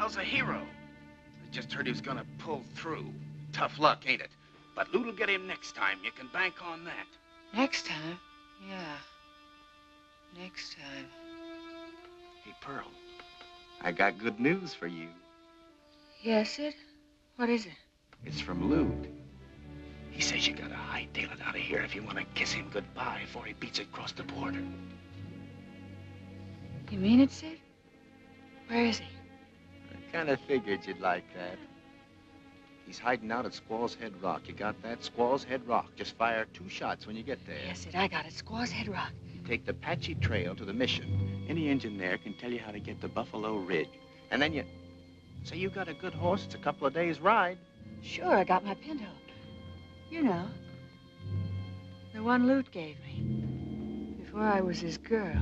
Hal's a hero. I just heard he was gonna pull through. Tough luck, ain't it? But Lewt'll get him next time. You can bank on that. Next time? Yeah. Next time. Hey, Pearl, I got good news for you. Yes, Sid? What is it? It's from Loot. He says you gotta hightail it out of here if you want to kiss him goodbye before he beats it across the border. You mean it, Sid? Where is he? I kind of figured you'd like that. He's hiding out at Squaw's Head Rock. You got that? Squaw's Head Rock. Just fire two shots when you get there. Yes, Sid, I got it. Squaw's Head Rock. You take the Apache Trail to the mission. Any engine there can tell you how to get to Buffalo Ridge. And then you... Say you got a good horse. It's a couple of days' ride. Sure, I got my pinto. You know. The one Lewt gave me. Before I was his girl.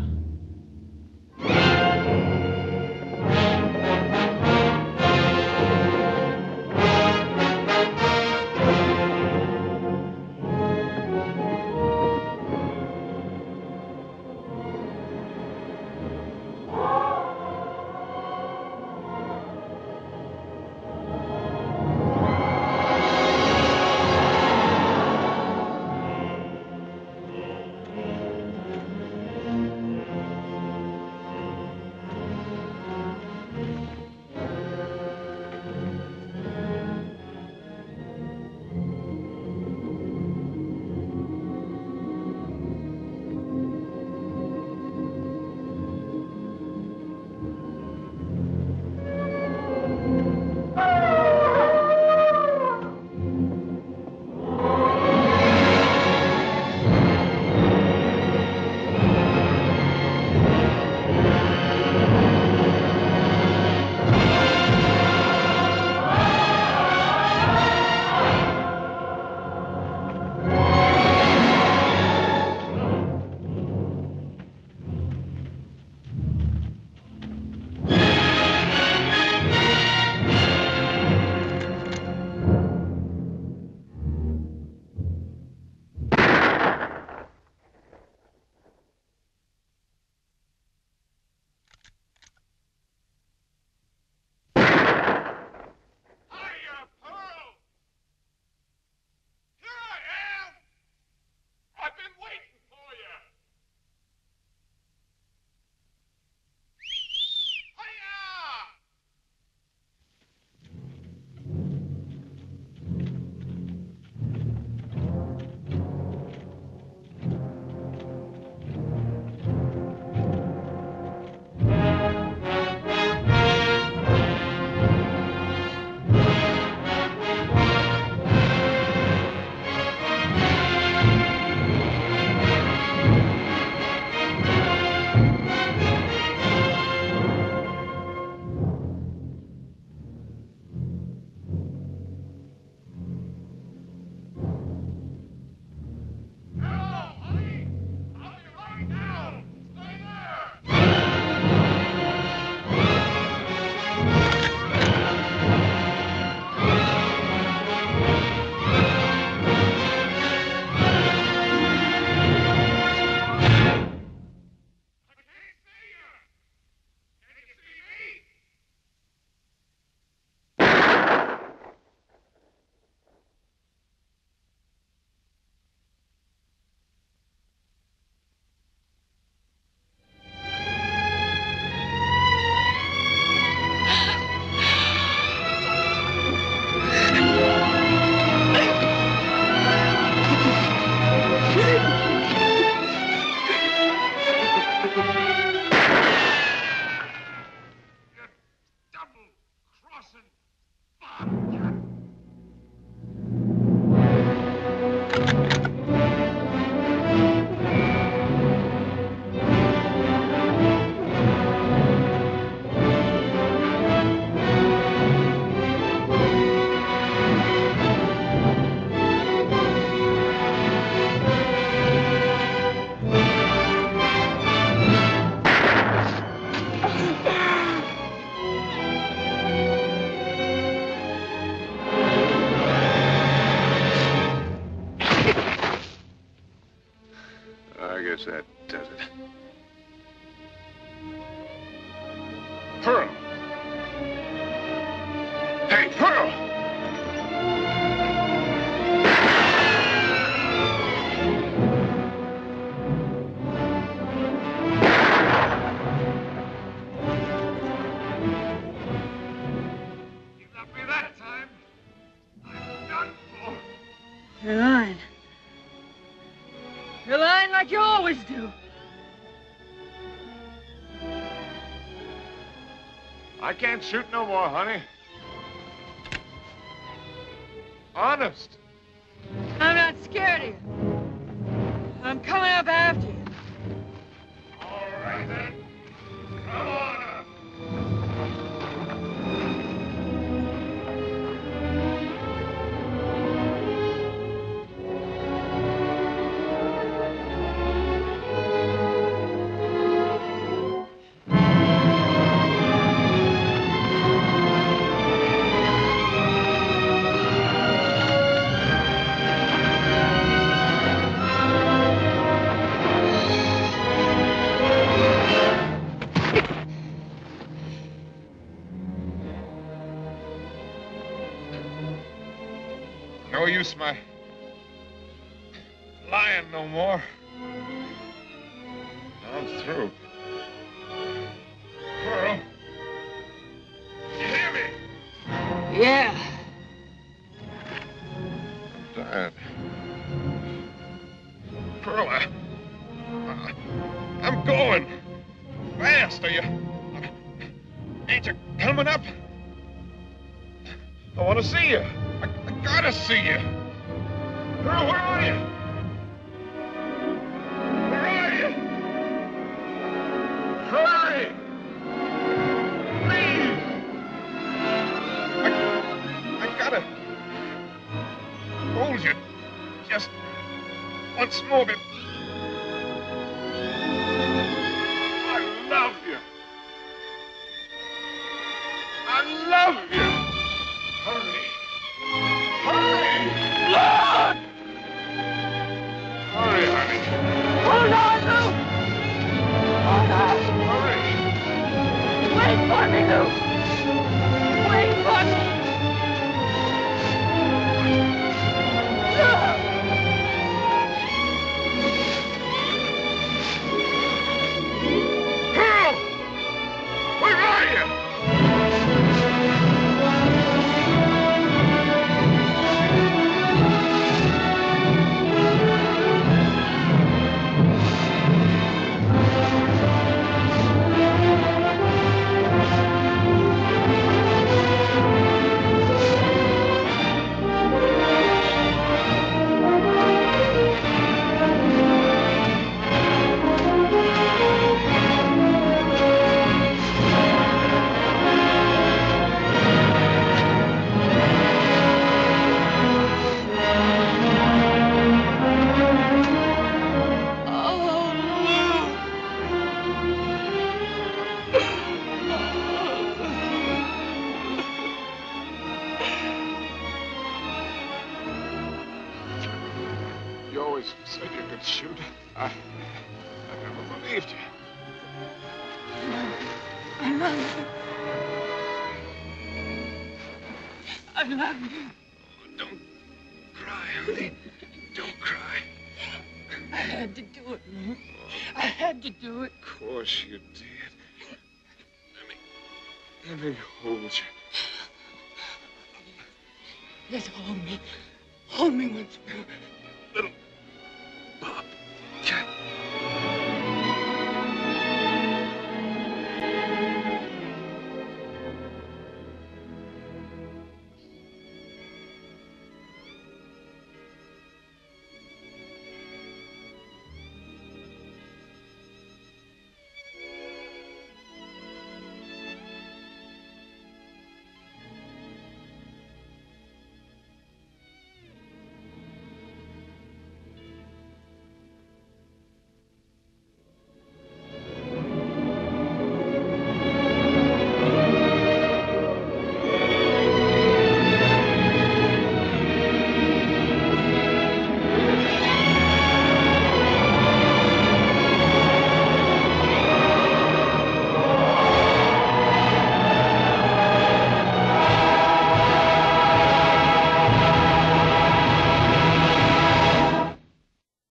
Always do. I can't shoot no more, honey. Honest. I'm not scared of you. I'm coming up after you. All right, then. No use my lying no more. I'm through. Pearl. You hear me? Yeah. Dad. Pearl, I, I, I'm going. Fast, are you? Ain't you coming up? I want to see you. Gotta see you. Pearl, where are you? Where are you? Hurry! Please! I, I gotta hold you just once more. But always said you could shoot. I, I never believed you. I love you. I love you. Oh, don't cry, honey. Don't cry. I had to do it, Lewt. I had to do it. Of course you did. Let me, let me hold you. Yes, hold me. Hold me once more.